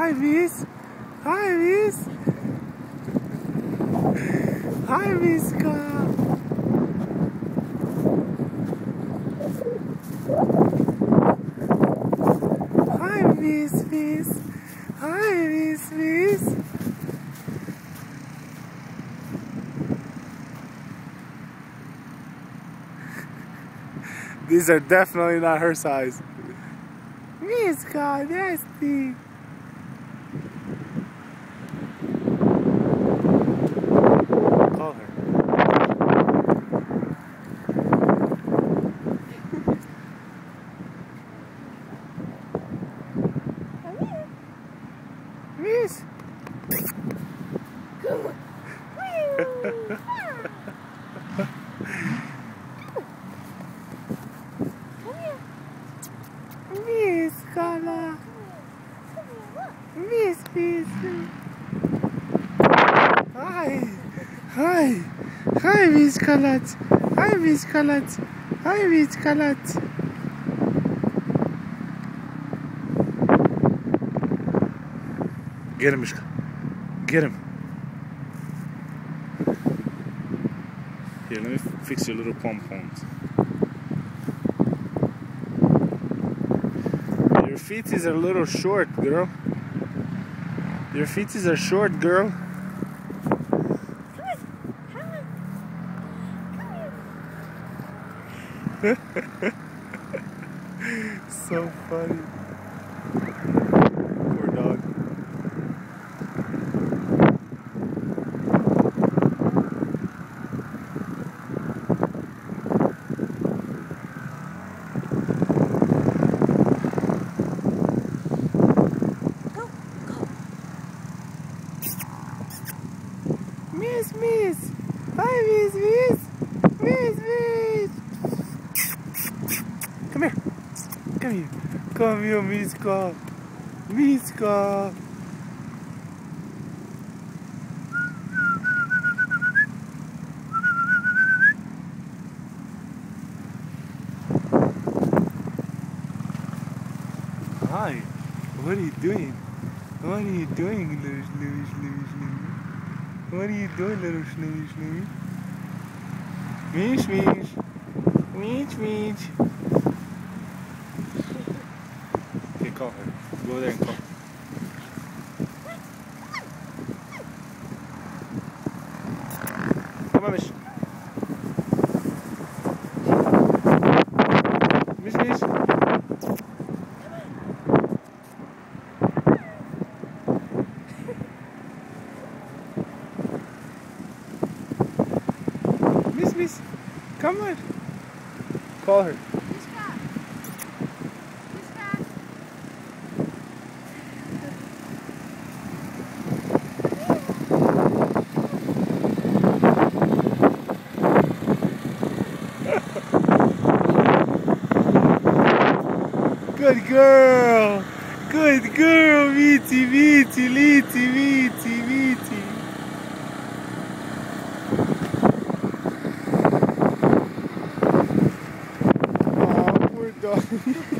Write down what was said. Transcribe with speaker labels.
Speaker 1: Hi, Miss. Hi, Miss. Hi, Mishka. Hi, Miss, Miss. Hi, Miss, Miss. These are definitely not her size. Mishka, nasty. Miss Carla. Miss, Miss. Hi. Hi. Hi, Miss Kalat. Hi, Miss Kalat. Hi, Miss Kalat. Get him, Mishka. Get him. Here, let me fix your little pom-poms. Your feet is a little short, girl. Your feet is a short, girl. Come on. Come on. Come so funny. Miss, miss. Hi, miss, miss. Miss, miss. Come here. Come here. Come here, Mishka. Mishka. Hi. What are you doing? What are you doing, Louis, Louis, Louis? What are you doing, little Louis, Louis? Mish, mish. Mish, mish. Okay, call her. Go there and call. Come on, Mish. Miss. Come on. Call her. Good girl. Good girl, Meaty, Meaty, Leety, Meaty, Meaty. Pero...